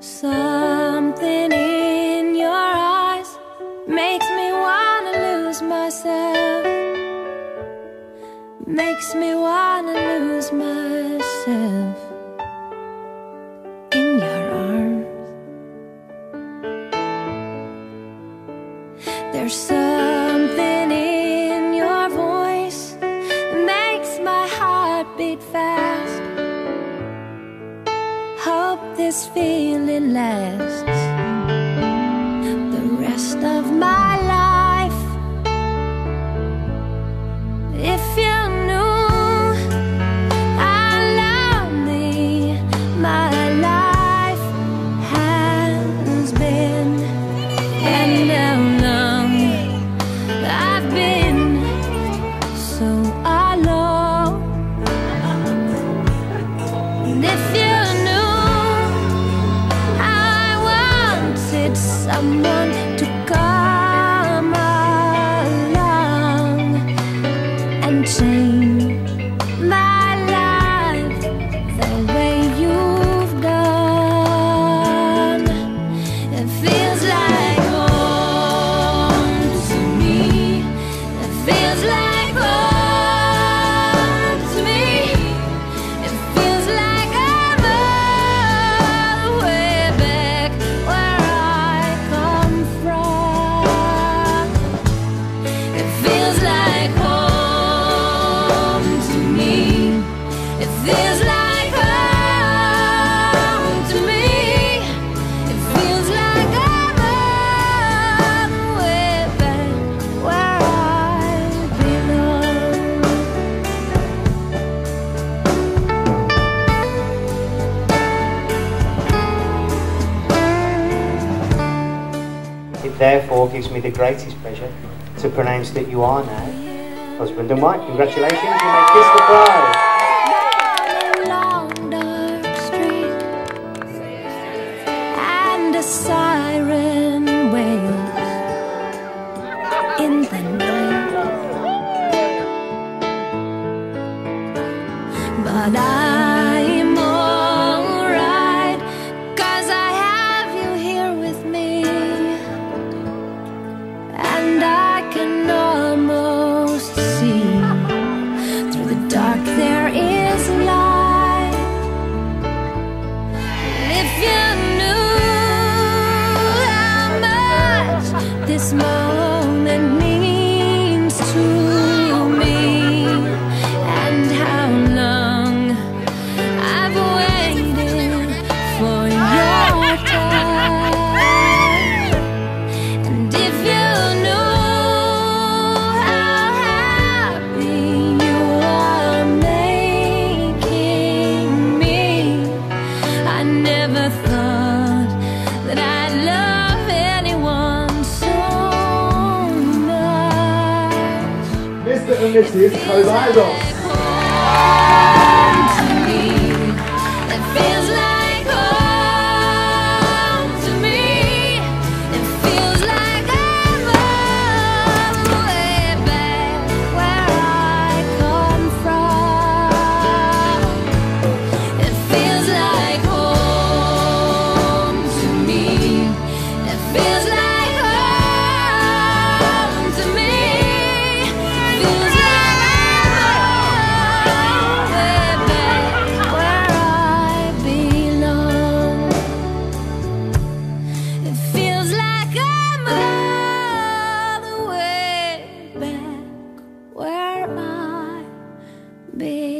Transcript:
Something in your eyes makes me wanna lose myself. Makes me wanna lose myself in your arms. There's something in your voice that makes my heart beat fast this feeling lasts. someone to come along and change. therefore gives me the greatest pleasure to pronounce that you are now husband and wife. Congratulations, you may kiss the bride. But I 那个碟子 wir 种 be